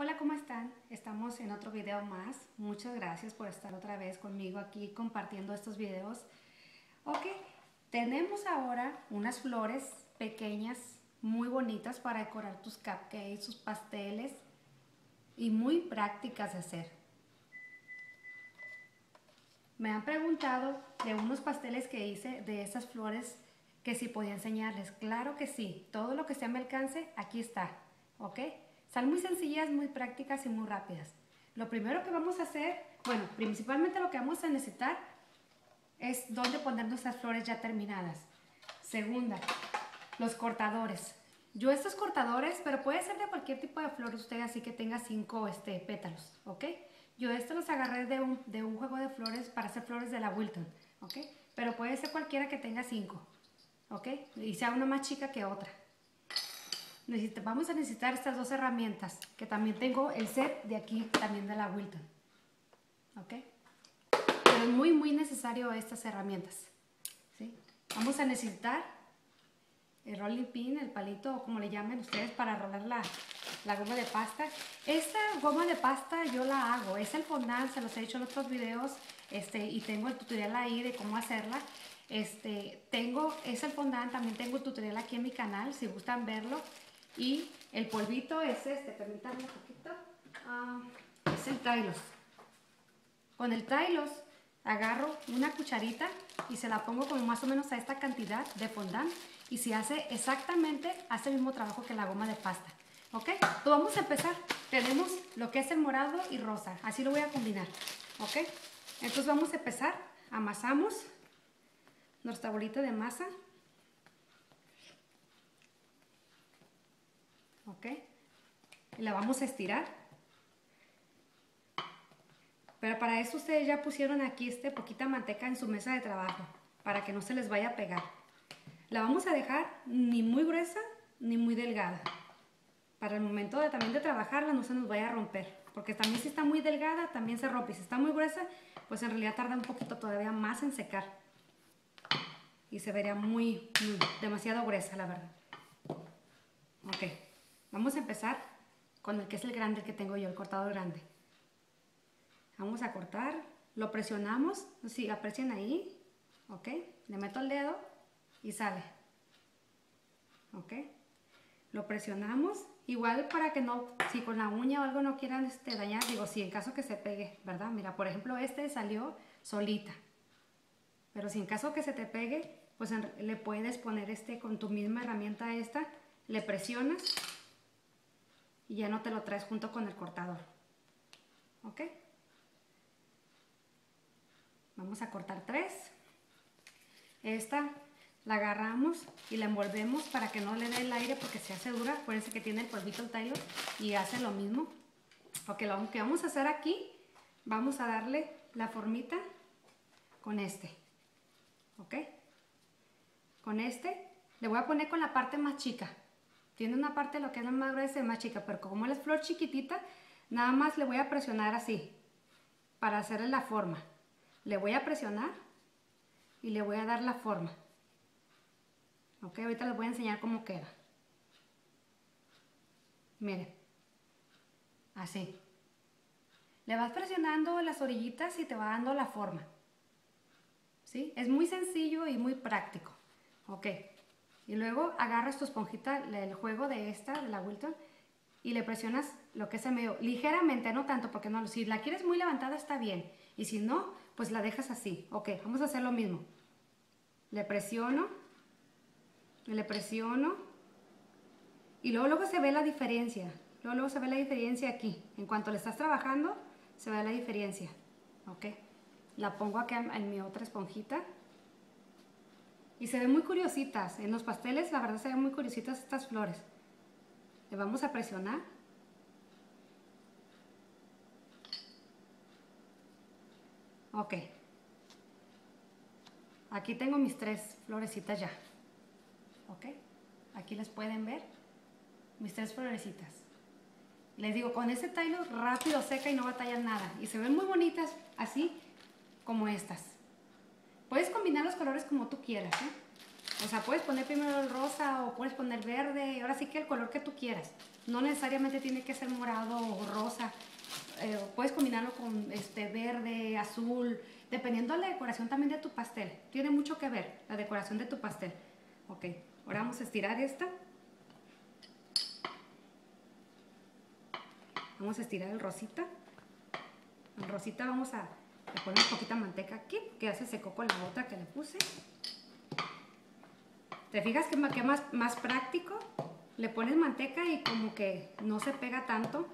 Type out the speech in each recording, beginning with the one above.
Hola, ¿cómo están? Estamos en otro video más. Muchas gracias por estar otra vez conmigo aquí compartiendo estos videos. Ok, tenemos ahora unas flores pequeñas, muy bonitas para decorar tus cupcakes, tus pasteles y muy prácticas de hacer. Me han preguntado de unos pasteles que hice de estas flores que si podía enseñarles. Claro que sí, todo lo que sea a mi alcance, aquí está, ¿ok? Están muy sencillas, muy prácticas y muy rápidas. Lo primero que vamos a hacer, bueno, principalmente lo que vamos a necesitar es dónde poner nuestras flores ya terminadas. Segunda, los cortadores. Yo estos cortadores, pero puede ser de cualquier tipo de flor usted, así que tenga cinco este, pétalos, ¿ok? Yo estos los agarré de un, de un juego de flores para hacer flores de la Wilton, ¿ok? Pero puede ser cualquiera que tenga cinco, ¿ok? Y sea una más chica que otra vamos a necesitar estas dos herramientas, que también tengo el set de aquí, también de la Wilton. ¿Ok? Pero es muy, muy necesario estas herramientas. ¿sí? Vamos a necesitar el rolling pin, el palito, o como le llamen ustedes, para rolar la, la goma de pasta. Esta goma de pasta yo la hago, es el fondant, se los he dicho en otros videos, este, y tengo el tutorial ahí de cómo hacerla. Este, tengo, es el fondant, también tengo el tutorial aquí en mi canal, si gustan verlo. Y el polvito es este, permítanme un poquito, ah, es el Tylos. Con el Tylos agarro una cucharita y se la pongo como más o menos a esta cantidad de fondant y si hace exactamente, hace el mismo trabajo que la goma de pasta. ¿Ok? Pues vamos a empezar. Tenemos lo que es el morado y rosa. Así lo voy a combinar. ¿Ok? Entonces vamos a empezar. Amasamos nuestra bolita de masa. ¿Ok? Y la vamos a estirar. Pero para eso ustedes ya pusieron aquí este poquita manteca en su mesa de trabajo, para que no se les vaya a pegar. La vamos a dejar ni muy gruesa ni muy delgada. Para el momento de, también de trabajarla no se nos vaya a romper. Porque también si está muy delgada, también se rompe. Si está muy gruesa, pues en realidad tarda un poquito todavía más en secar. Y se vería muy, muy demasiado gruesa, la verdad. Ok. Vamos a empezar con el que es el grande que tengo yo, el cortador grande. Vamos a cortar, lo presionamos, si aprecian ahí, ok, le meto el dedo y sale, ok. Lo presionamos, igual para que no, si con la uña o algo no quieran este, dañar, digo, si en caso que se pegue, ¿verdad? Mira, por ejemplo, este salió solita, pero si en caso que se te pegue, pues le puedes poner este con tu misma herramienta esta, le presionas y ya no te lo traes junto con el cortador. ¿Ok? Vamos a cortar tres. Esta la agarramos y la envolvemos para que no le dé el aire porque se hace dura. Acuérdense que tiene el polvito el Taylor y hace lo mismo. Ok, lo que vamos a hacer aquí, vamos a darle la formita con este. ¿Ok? Con este le voy a poner con la parte más chica. Tiene una parte lo que es la más gruesa y más chica, pero como es flor chiquitita, nada más le voy a presionar así, para hacerle la forma. Le voy a presionar y le voy a dar la forma. Ok, ahorita les voy a enseñar cómo queda. Miren, así. Le vas presionando las orillitas y te va dando la forma. ¿Sí? Es muy sencillo y muy práctico. Ok. Y luego agarras tu esponjita, el juego de esta, de la Wilton, y le presionas lo que es el medio, ligeramente, no tanto, porque no, si la quieres muy levantada está bien. Y si no, pues la dejas así. Ok, vamos a hacer lo mismo. Le presiono, le presiono, y luego, luego se ve la diferencia. Luego, luego se ve la diferencia aquí. En cuanto le estás trabajando, se ve la diferencia. Ok, la pongo acá en mi otra esponjita. Y se ven muy curiositas. En los pasteles, la verdad, se ven muy curiositas estas flores. Le vamos a presionar. Ok. Aquí tengo mis tres florecitas ya. ¿Ok? Aquí las pueden ver. Mis tres florecitas. Les digo, con este tallo rápido, seca y no batallan nada. Y se ven muy bonitas así como estas. Combinar los colores como tú quieras, ¿eh? O sea, puedes poner primero el rosa o puedes poner verde, ahora sí que el color que tú quieras. No necesariamente tiene que ser morado o rosa. Eh, puedes combinarlo con este verde, azul, dependiendo de la decoración también de tu pastel. Tiene mucho que ver la decoración de tu pastel. Ok, ahora vamos a estirar esta. Vamos a estirar el rosita. El rosita vamos a poner un poquita manteca aquí, que ya se secó con la otra que le puse. ¿Te fijas que, que más, más práctico? Le pones manteca y como que no se pega tanto.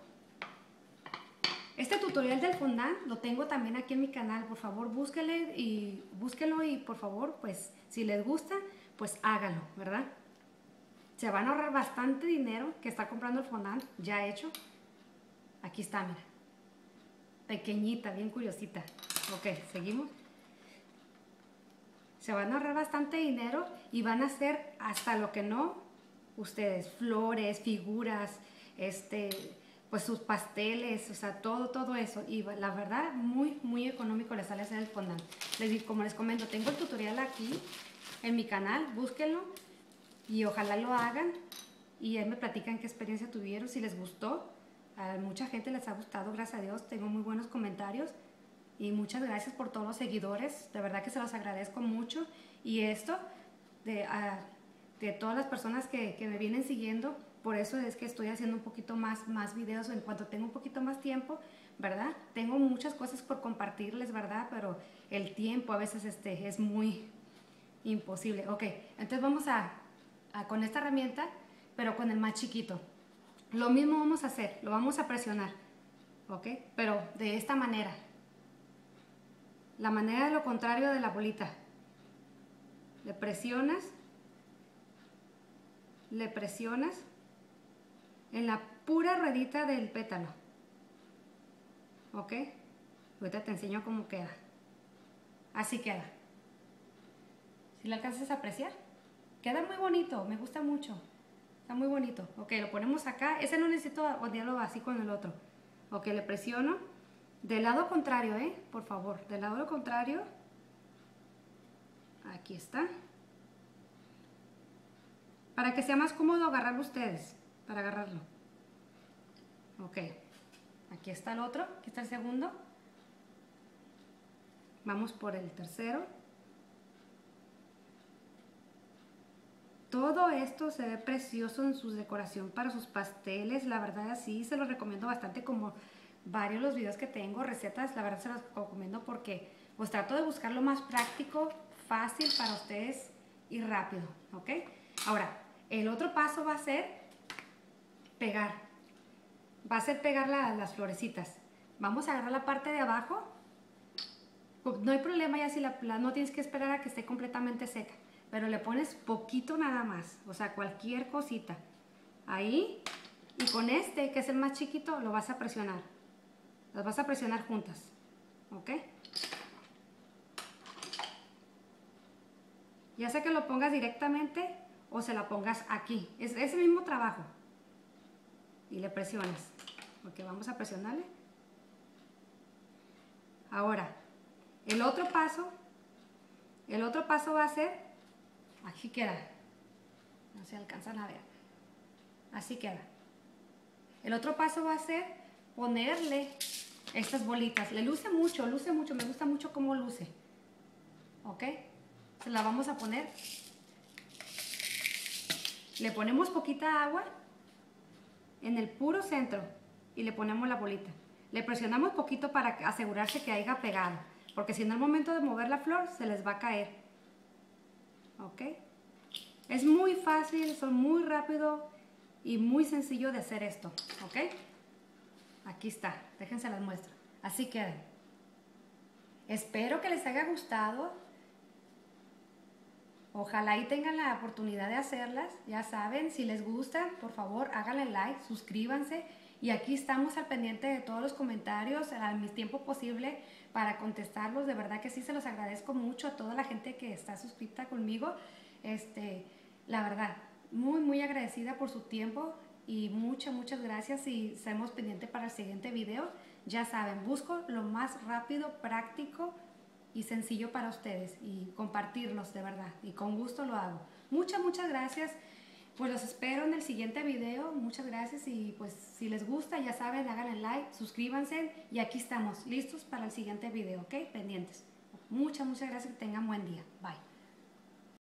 Este tutorial del fondant lo tengo también aquí en mi canal. Por favor, búsquele y búsquelo y por favor, pues si les gusta, pues hágalo, ¿verdad? Se van a ahorrar bastante dinero que está comprando el fondant ya hecho. Aquí está, mira. Pequeñita, bien curiosita. Ok, seguimos. Se van a ahorrar bastante dinero y van a hacer hasta lo que no ustedes, flores, figuras, este, pues sus pasteles, o sea, todo, todo eso. Y la verdad, muy, muy económico les sale hacer el fondant. Les como les comento, tengo el tutorial aquí en mi canal, búsquenlo y ojalá lo hagan y ahí me platican qué experiencia tuvieron, si les gustó. A mucha gente les ha gustado, gracias a Dios, tengo muy buenos comentarios y muchas gracias por todos los seguidores, de verdad que se los agradezco mucho y esto de, de todas las personas que, que, me vienen siguiendo, por eso es que estoy haciendo un poquito más, más videos en cuanto tengo un poquito más tiempo, ¿verdad? Tengo muchas cosas por compartirles, ¿verdad? Pero el tiempo a veces este, es muy imposible. Ok, entonces vamos a, a con esta herramienta, pero con el más chiquito. Lo mismo vamos a hacer, lo vamos a presionar, ¿ok? Pero de esta manera. La manera de lo contrario de la bolita. Le presionas, le presionas en la pura ruedita del pétalo. ¿Ok? Ahorita te enseño cómo queda. Así queda. Si lo alcanzas a apreciar. Queda muy bonito, me gusta mucho. Está muy bonito. Ok, lo ponemos acá. Ese no necesito odiarlo así con el otro. Ok, le presiono. Del lado contrario, ¿eh? Por favor, del lado contrario. Aquí está. Para que sea más cómodo agarrarlo ustedes. Para agarrarlo. Ok. Aquí está el otro. Aquí está el segundo. Vamos por el tercero. Todo esto se ve precioso en su decoración para sus pasteles. La verdad, así se los recomiendo bastante como varios los videos que tengo, recetas, la verdad se los recomiendo porque pues trato de buscar lo más práctico, fácil para ustedes y rápido, ¿ok? Ahora, el otro paso va a ser pegar. Va a ser pegar las florecitas. Vamos a agarrar la parte de abajo. No hay problema ya si la, no tienes que esperar a que esté completamente seca, pero le pones poquito nada más, o sea, cualquier cosita. Ahí, y con este, que es el más chiquito, lo vas a presionar. Las vas a presionar juntas. ¿Ok? Ya sea que lo pongas directamente o se la pongas aquí. Es ese mismo trabajo. Y le presionas. Ok, vamos a presionarle. Ahora, el otro paso, el otro paso va a ser, aquí queda. No se alcanzan a ver. Así queda. El otro paso va a ser ponerle estas bolitas. Le luce mucho, luce mucho, me gusta mucho cómo luce. ¿Ok? Se la vamos a poner. Le ponemos poquita agua en el puro centro y le ponemos la bolita. Le presionamos poquito para asegurarse que haya pegado, porque si en el momento de mover la flor se les va a caer. ¿Ok? Es muy fácil, son muy rápido y muy sencillo de hacer esto. ¿Ok? Aquí está, déjense las muestro. Así quedan. Espero que les haya gustado. Ojalá y tengan la oportunidad de hacerlas. Ya saben, si les gusta, por favor, háganle like, suscríbanse. Y aquí estamos al pendiente de todos los comentarios al mi tiempo posible para contestarlos. De verdad que sí se los agradezco mucho a toda la gente que está suscrita conmigo. Este, la verdad, muy, muy agradecida por su tiempo y muchas, muchas gracias y estamos pendientes para el siguiente video. Ya saben, busco lo más rápido, práctico y sencillo para ustedes y compartirlos de verdad. Y con gusto lo hago. Muchas, muchas gracias. Pues los espero en el siguiente video. Muchas gracias y pues si les gusta, ya saben, hagan el like, suscríbanse y aquí estamos listos para el siguiente video, ¿ok? Pendientes. Muchas, muchas gracias. Que tengan buen día. Bye.